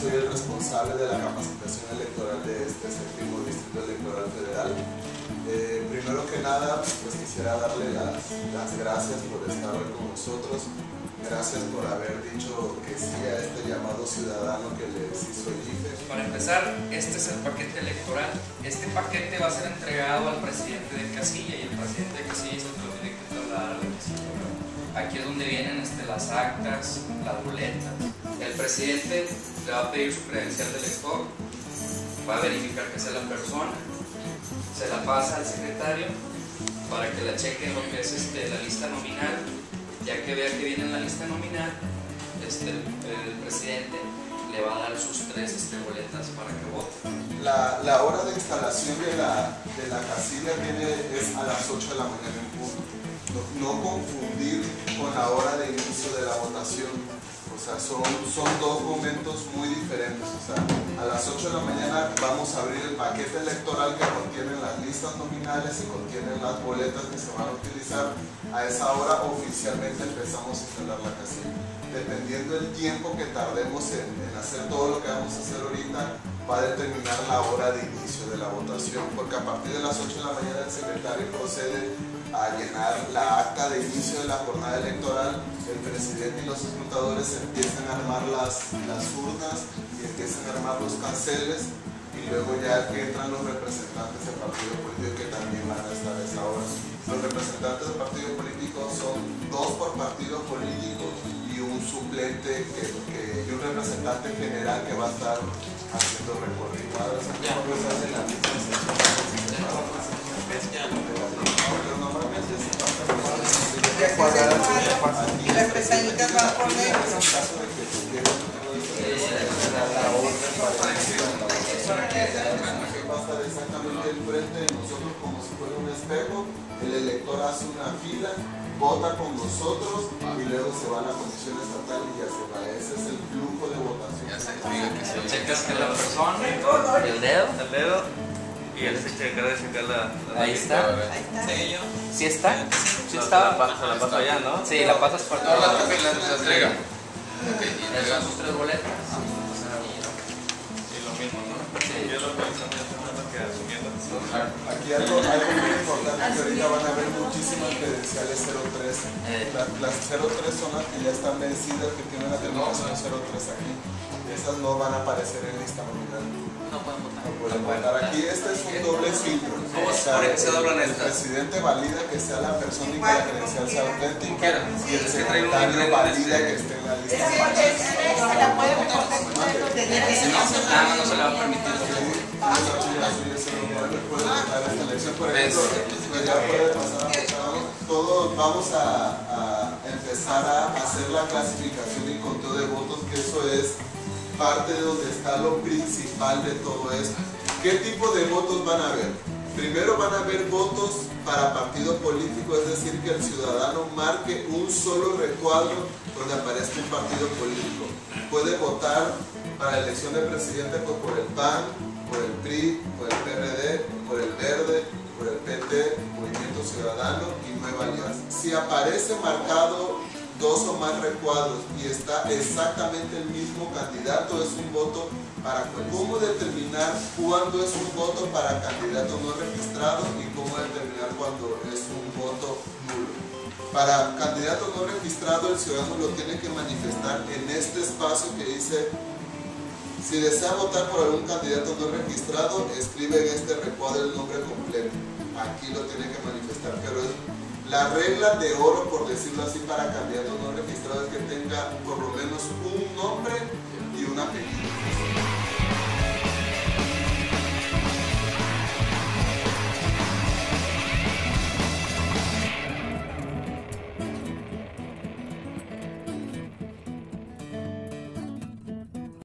soy el responsable de la capacitación electoral de este séptimo distrito electoral federal. Eh, primero que nada, pues quisiera darle las, las gracias por estar hoy con nosotros. Gracias por haber dicho que sí a este llamado ciudadano que les hizo el IFE. Para empezar, este es el paquete electoral. Este paquete va a ser entregado al presidente de casilla y el presidente de casilla que lo tiene que trasladar al. Aquí es donde vienen este, las actas, las boletas. El presidente le va a pedir su credencial de elector, va a verificar que sea la persona, se la pasa al secretario para que la cheque en lo que es este, la lista nominal. Ya que vea que viene en la lista nominal, este, el, presidente le va a dar sus tres este, boletas para que vote. La, hora de instalación de la, de la casilla viene, es a las 8 de la mañana en punto. No confundir con la hora de inicio de la votación. O sea, son, son dos momentos muy diferentes. O sea, a las 8 de la mañana vamos a abrir el paquete electoral que contiene las listas nominales y contiene las boletas que se van a utilizar. A esa hora oficialmente empezamos a instalar la casilla. Dependiendo del tiempo que tardemos en, hacer todo lo que vamos a hacer ahorita, va a determinar la hora de inicio de la votación, porque a partir de las 8 de la mañana el secretario procede a llenar la acta de inicio de la jornada electoral, el presidente y los escrutadores empiezan a armar las, las urnas y empiezan a armar los canceles y luego ya entran los representantes del partido político que también van a estar a esa hora. Los representantes del partido político son dos por partido político suplente que, que- y un representante general que va a estar haciendo recorrido. Ahora sí, ¿cómo se hace la normalmente se pasa Y las pestañitas van por dentro. en caso de que se quiera la orden para va a estar exactamente enfrente de nosotros como si fuera un espejo. El elector hace una fila, vota con nosotros y luego se va a la comisión estatal y ya se va. Ese es el flujo de votación. Checas que la persona, el dedo, el dedo y él se encarga de sacar la, la ahí está. Ahí está. Sello. ¿Sí está? ¿Sí está? Se la, pa- se la paso allá, ¿no? Sí, la pasas por No, la entrega. Esas son sus tres boletas. Yo lo que asumiendo. Aquí algo, algo muy importante que ahorita van a ver muchísimas credenciales 013. Eh. La- las 03 son las que ya están vencidas, que tienen la terminación 03 aquí. Esas no van a aparecer en lista nominal. No pueden votar. No pueden votar. Aquí este es un doble filtro. ¿Cómo O sea, el estas? presidente valida que sea la persona y que la credencial sea auténtica. Y el secretario valida que esté en la lista. No, no se le va a permitir. Todos vamos a, a empezar a hacer la clasificación y conteo de votos, que eso es parte de donde está lo principal de todo esto. ¿Qué tipo de votos van a haber? Primero van a haber votos para partido político, es decir, que el ciudadano marque un solo recuadro donde aparezca un partido político. Puede votar para elección de presidente pues, por el PAN, por el PRI, por el PRD, por el Verde, por el PT, Movimiento Ciudadano y Nueva Alianza. Si aparece marcado dos o más recuadros y está exactamente el mismo candidato, es un voto para. ¿Cómo determinar cuándo es un voto para candidato no registrado y cómo determinar cuándo es un voto nulo? Para candidato no registrado, el ciudadano lo tiene que manifestar en este espacio que dice si desea votar por algún candidato no registrado, escribe en este recuadro el nombre completo. Aquí lo tiene que manifestar, pero la regla de oro, por decirlo así, para candidatos no registrados es que tenga por lo menos un